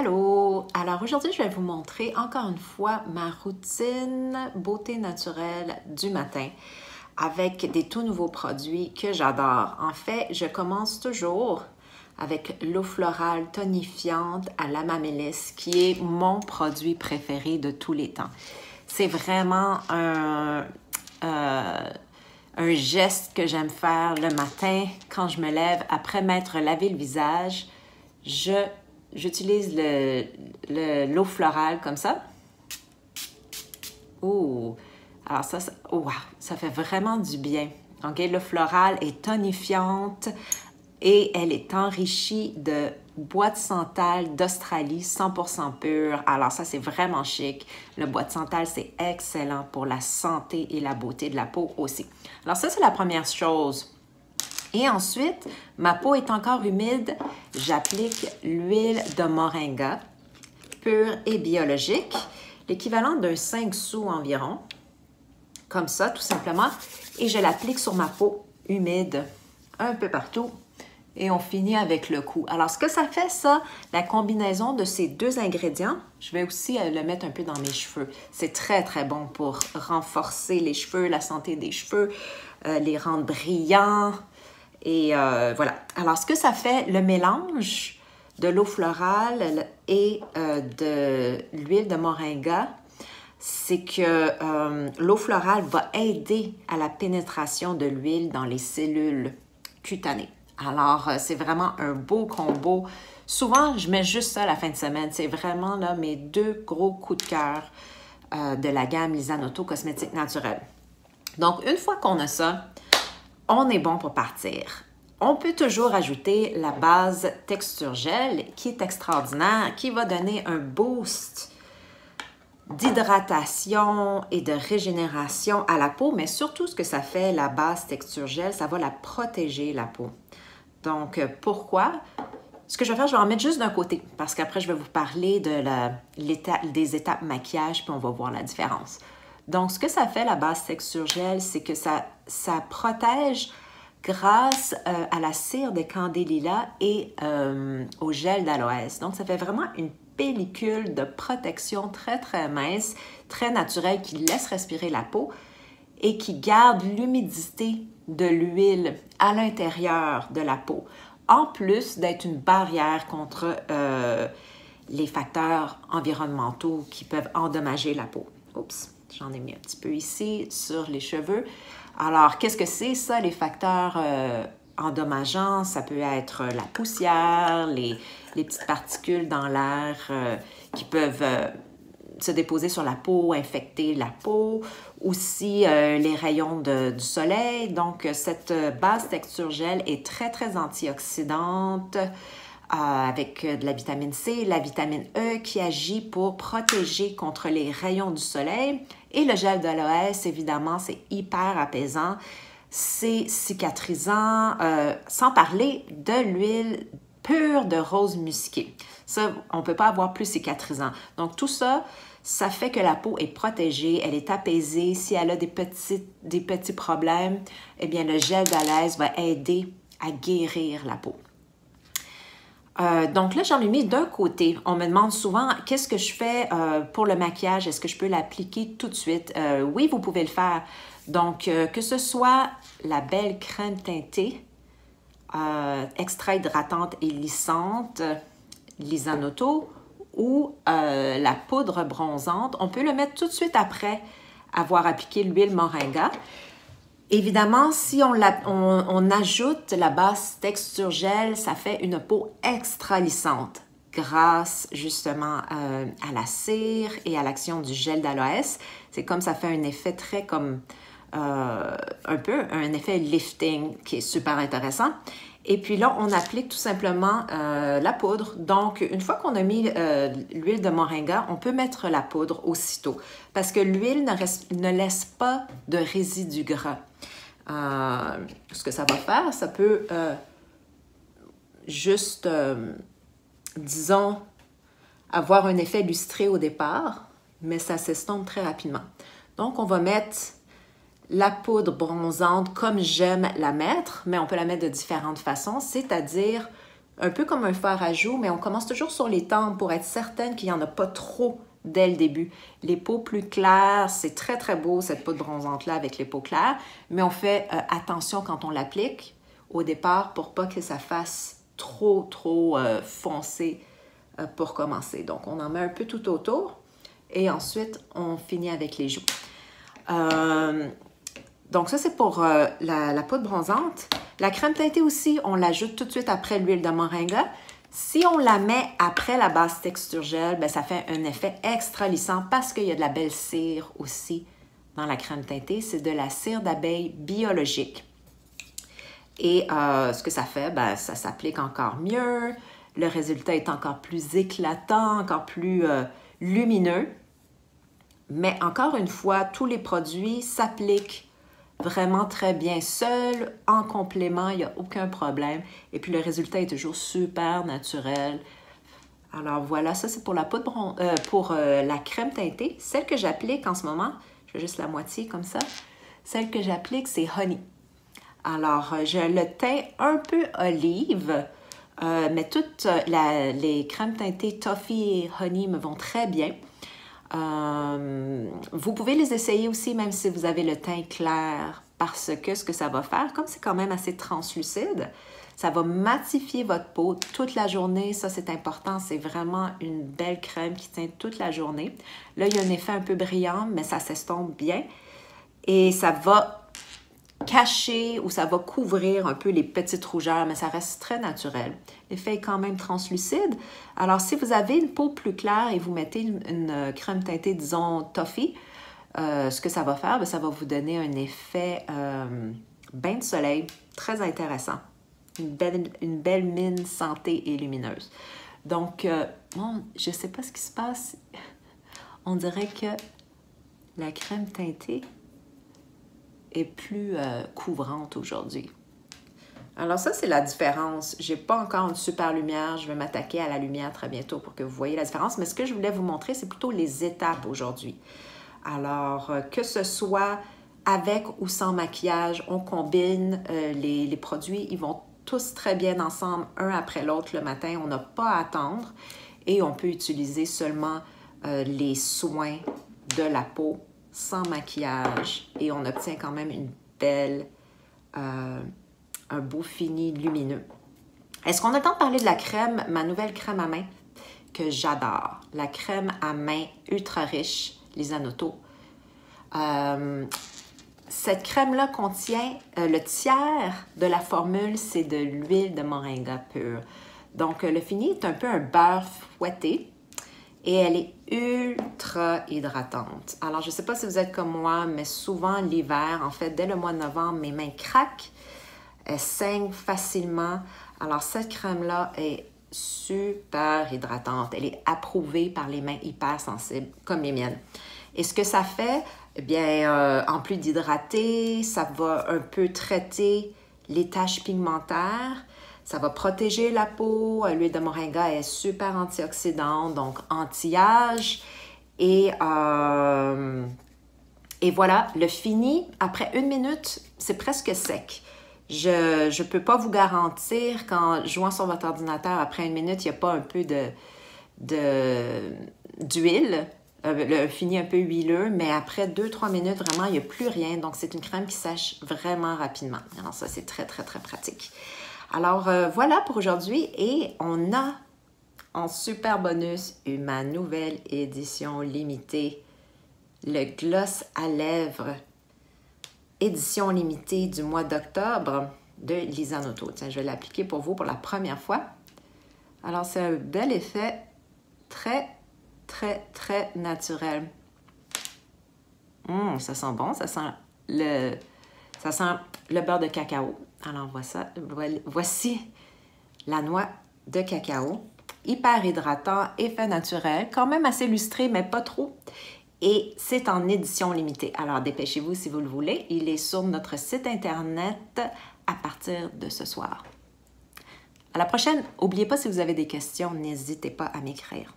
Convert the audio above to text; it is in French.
Allô! Alors aujourd'hui, je vais vous montrer encore une fois ma routine beauté naturelle du matin avec des tout nouveaux produits que j'adore. En fait, je commence toujours avec l'eau florale tonifiante à la mamélis qui est mon produit préféré de tous les temps. C'est vraiment un, euh, un geste que j'aime faire le matin quand je me lève après m'être lavé le visage. Je j'utilise le, l'eau florale comme ça. Oh, alors ça, ça, oh, ça fait vraiment du bien. OK, l'eau florale est tonifiante et elle est enrichie de bois de santal d'Australie 100% pur. Alors ça, c'est vraiment chic. Le bois de santal, c'est excellent pour la santé et la beauté de la peau aussi. Alors ça, c'est la première chose. Et ensuite, ma peau est encore humide, j'applique l'huile de moringa pure et biologique, l'équivalent d'un 5 sous environ, comme ça tout simplement, et je l'applique sur ma peau humide un peu partout et on finit avec le cou. Alors, ce que ça fait, ça, la combinaison de ces deux ingrédients, je vais aussi euh, le mettre un peu dans mes cheveux. C'est très, très bon pour renforcer les cheveux, la santé des cheveux, euh, les rendre brillants, et euh, voilà. Alors, ce que ça fait, le mélange de l'eau florale et euh, de l'huile de moringa, c'est que euh, l'eau florale va aider à la pénétration de l'huile dans les cellules cutanées. Alors, c'est vraiment un beau combo. Souvent, je mets juste ça la fin de semaine. C'est vraiment là mes deux gros coups de cœur de la gamme Lisanoto Cosmétiques Naturelles. Donc, une fois qu'on a ça, on est bon pour partir. On peut toujours ajouter la base texture gel qui est extraordinaire, qui va donner un boost d'hydratation et de régénération à la peau, mais surtout ce que ça fait, la base texture gel, ça va la protéger, la peau. Donc, euh, pourquoi? Ce que je vais faire, je vais en mettre juste d'un côté, parce qu'après, je vais vous parler des étapes maquillage, puis on va voir la différence. Donc, ce que ça fait, la base texture gel, c'est que ça, protège grâce euh, à la cire des candélilias et euh, au gel d'aloès. Donc, ça fait vraiment une pellicule de protection très, très mince, très naturelle qui laisse respirer la peau et qui garde l'humidité de l'huile à l'intérieur de la peau, en plus d'être une barrière contre euh, les facteurs environnementaux qui peuvent endommager la peau. Oups. J'en ai mis un petit peu ici sur les cheveux. Alors, qu'est-ce que c'est ça, les facteurs euh, endommageants? Ça peut être la poussière, les, petites particules dans l'air euh, qui peuvent euh, se déposer sur la peau, infecter la peau, aussi les rayons du soleil. Donc, cette base texture gel est très, très antioxydante. Avec de la vitamine C, la vitamine E qui agit pour protéger contre les rayons du soleil. Et le gel d'aloès, évidemment, c'est hyper apaisant, c'est cicatrisant, euh, sans parler de l'huile pure de rose musquée. Ça, on ne peut pas avoir plus cicatrisant. Donc tout ça, ça fait que la peau est protégée, elle est apaisée. Si elle a des petits, problèmes, eh bien le gel d'aloès va aider à guérir la peau. Euh, donc là, j'en ai mis d'un côté. On me demande souvent qu'est-ce que je fais euh, pour le maquillage? Est-ce que je peux l'appliquer tout de suite? Euh, oui, vous pouvez le faire. Donc, que ce soit la belle crème teintée, extra hydratante et lissante, Lisanoto, ou la poudre bronzante, on peut le mettre tout de suite après avoir appliqué l'huile moringa. Évidemment, si on, ajoute la base texture gel, ça fait une peau extra lissante grâce justement euh, à la cire et à l'action du gel d'aloès. C'est comme ça fait un effet très comme euh, un peu un effet lifting qui est super intéressant. Et puis là, on applique tout simplement euh, la poudre. Donc, une fois qu'on a mis l'huile de moringa, on peut mettre la poudre aussitôt parce que l'huile ne, laisse pas de résidus gras. Euh, ce que ça va faire, ça peut juste, disons, avoir un effet lustré au départ, mais ça s'estompe très rapidement. Donc, on va mettre la poudre bronzante comme j'aime la mettre, mais on peut la mettre de différentes façons, c'est-à-dire un peu comme un fard à joues, mais on commence toujours sur les tempes pour être certaine qu'il n'y en a pas trop dès le début. Les peaux plus claires, c'est très très beau cette poudre bronzante-là avec les peaux claires, mais on fait euh, attention quand on l'applique au départ pour pas que ça fasse trop trop euh, foncé euh, pour commencer. Donc on en met un peu tout autour et ensuite on finit avec les joues. donc ça c'est pour la, la, poudre bronzante. La crème teintée aussi, on l'ajoute tout de suite après l'huile de moringa. Si on la met après la base texture gel, ben, ça fait un effet extra lissant parce qu'il y a de la belle cire aussi dans la crème teintée. C'est de la cire d'abeille biologique. Et euh, ce que ça fait, ben, ça s'applique encore mieux. Le résultat est encore plus éclatant, encore plus euh, lumineux. Mais encore une fois, tous les produits s'appliquent vraiment très bien seul, en complément, il n'y a aucun problème. Et puis le résultat est toujours super naturel. Alors voilà, ça c'est pour la poudre euh, pour euh, la crème teintée. Celle que j'applique en ce moment, je fais juste la moitié comme ça. Celle que j'applique, c'est Honey. Alors, euh, j'ai le teint un peu olive, mais toutes les crèmes teintées Toffee et Honey me vont très bien. Euh, vous pouvez les essayer aussi même si vous avez le teint clair parce que ce que ça va faire, comme c'est quand même assez translucide, ça va matifier votre peau toute la journée. Ça, c'est important. C'est vraiment une belle crème qui tient toute la journée. Là, il y a un effet un peu brillant, mais ça s'estompe bien. Et ça va cacher ou ça va couvrir un peu les petites rougeurs, mais ça reste très naturel. L'effet est quand même translucide. Alors, si vous avez une peau plus claire et vous mettez une, euh, crème teintée, disons, toffee, euh, ce que ça va faire, ben, ça va vous donner un effet euh, bain de soleil très intéressant. Une belle, une belle mine santé et lumineuse. Donc, je ne sais pas ce qui se passe. On dirait que la crème teintée est plus euh, couvrante aujourd'hui. Alors ça, c'est la différence. J'ai pas encore une super lumière. Je vais m'attaquer à la lumière très bientôt pour que vous voyez la différence. Mais ce que je voulais vous montrer, c'est plutôt les étapes aujourd'hui. Alors, euh, que ce soit avec ou sans maquillage, on combine euh, les, les, produits. Ils vont tous très bien ensemble, un après l'autre le matin. On n'a pas à attendre. Et on peut utiliser seulement les soins de la peau sans maquillage et on obtient quand même une belle, euh, un beau fini lumineux. Est-ce qu'on a le temps de parler de la crème, ma nouvelle crème à main que j'adore? La crème à main ultra riche, les Anoto. Euh, cette crème-là contient euh, le tiers de la formule, c'est de l'huile de moringa pure. Donc, le fini est un peu un beurre fouetté et elle est ultra hydratante. Alors, je ne sais pas si vous êtes comme moi, mais souvent l'hiver, en fait, dès le mois de novembre, mes mains craquent, elles saignent facilement. Alors, cette crème-là est super hydratante. Elle est approuvée par les mains hypersensibles comme les miennes. Et ce que ça fait, eh bien, euh, en plus d'hydrater, ça va un peu traiter les taches pigmentaires, ça va protéger la peau. Euh, l'huile de moringa est super antioxydante, donc anti-âge. Et, euh, et voilà, le fini, après une minute, c'est presque sec. Je ne peux pas vous garantir qu'en jouant sur votre ordinateur, après une minute, il n'y a pas un peu de, d'huile, euh, le fini un peu huileux, mais après deux, trois minutes, vraiment, il n'y a plus rien. Donc, c'est une crème qui sèche vraiment rapidement. Alors, ça, c'est très, très, très pratique. Alors euh, voilà pour aujourd'hui et on a en super bonus ma nouvelle édition limitée, le gloss à lèvres, édition limitée du mois d'octobre de Lisa Noto. Tiens, je vais l'appliquer pour vous pour la première fois. Alors c'est un bel effet très, très, très naturel. Hum, ça sent bon, ça sent le, ça sent le beurre de cacao. Alors voici la noix de cacao, hyper hydratant, effet naturel, quand même assez lustré, mais pas trop. Et c'est en édition limitée. Alors dépêchez-vous si vous le voulez. Il est sur notre site internet à partir de ce soir. À la prochaine. N'oubliez pas si vous avez des questions, n'hésitez pas à m'écrire.